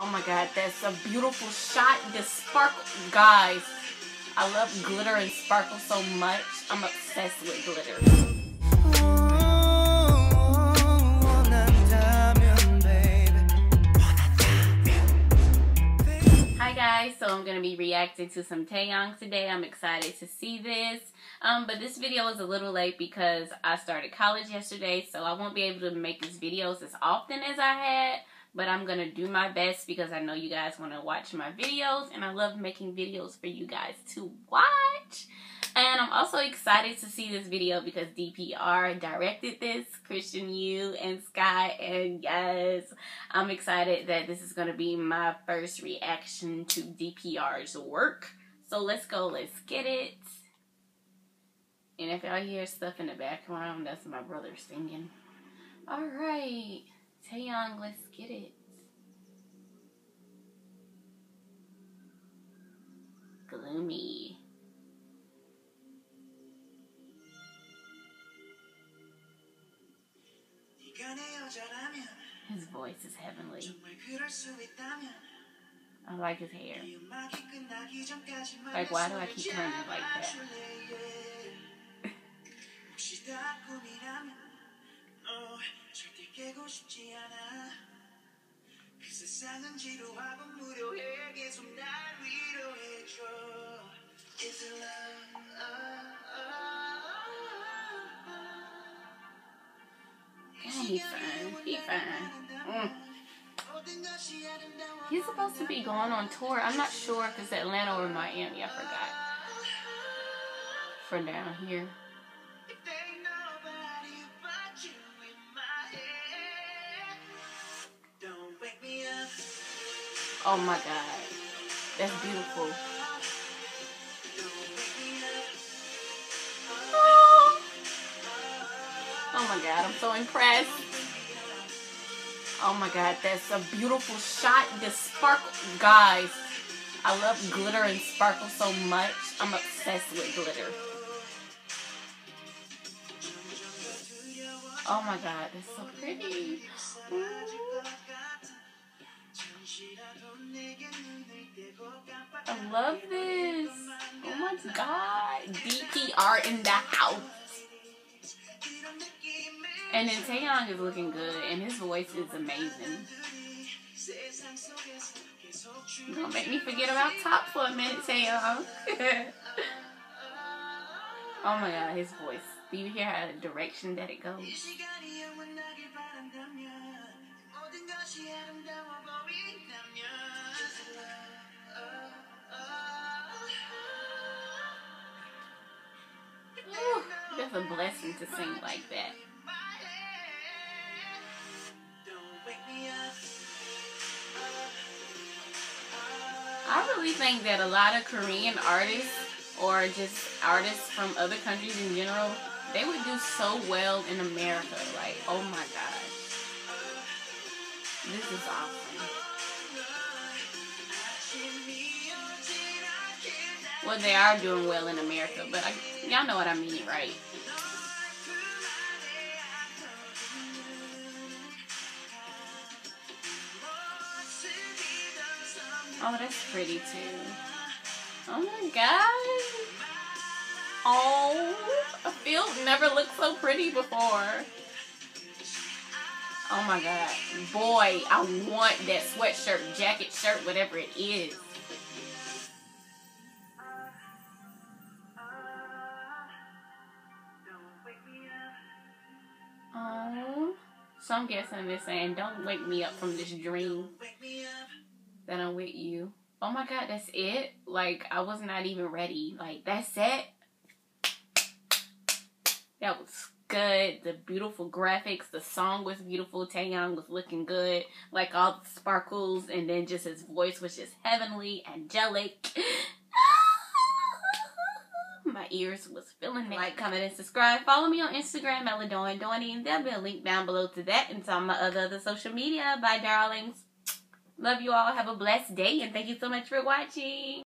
Oh my god, that's a beautiful shot. The sparkle, guys. I love glitter and sparkle so much. I'm obsessed with glitter. Hi guys, so I'm to be reacting to some Taeyang today. I'm excited to see this. Um, but this video is a little late because I started college yesterday, so I won't be able to make these videos as often as I had but I'm going to do my best because I know you guys want to watch my videos and I love making videos for you guys to watch. And I'm also excited to see this video because DPR directed this, Christian Yu and Sky. And yes, I'm excited that this is going to be my first reaction to DPR's work. So let's go, let's get it. And if y'all hear stuff in the background, that's my brother singing. Alright. Taeyang, let's get it. Gloomy. His voice is heavenly. I like his hair. Like, why do I keep turning like that? 깨고 싶지 않아 그 세상은 지루하고 무료해 계속 날 위로해줘 Is it love? God, he's fine. He's fine. Mm. He's supposed to be going on tour. I'm not sure if it's Atlanta or Miami. I forgot. For down here. Oh my god. That's beautiful. Oh. oh my god, I'm so impressed. Oh my god, that's a beautiful shot. The sparkle, guys. I love glitter and sparkle so much. I'm obsessed with glitter. Oh my god, that's so pretty. Ooh. I love this. Oh my god. DPR in the house. And then Taeyang is looking good, and his voice is amazing. Don't make me forget about Top for a minute, Taeyang. oh my god, his voice. Do you hear how the direction that it goes? That's a blessing to sing like that. I really think that a lot of Korean artists or just artists from other countries in general, they would do so well in America. Like, oh my gosh. This is awesome. Well, they are doing well in America, but y'all know what I mean, right? Oh, that's pretty too. Oh my god. Oh, a field never looked so pretty before. Oh my god. Boy, I want that sweatshirt, jacket, shirt, whatever it is. Oh. So I'm guessing they're saying, don't wake me up from this dream that I'm with you. Oh my god, that's it? Like, I was not even ready. Like, that's it? That was good. The beautiful graphics. The song was beautiful. Taeyang was looking good. Like, all the sparkles. And then just his voice was just heavenly, angelic. My ears was feeling it. Like, comment, and subscribe. Follow me on Instagram, Meladon And there'll be a link down below to that and some of my other, other social media. Bye, darlings. Love you all. Have a blessed day. And thank you so much for watching.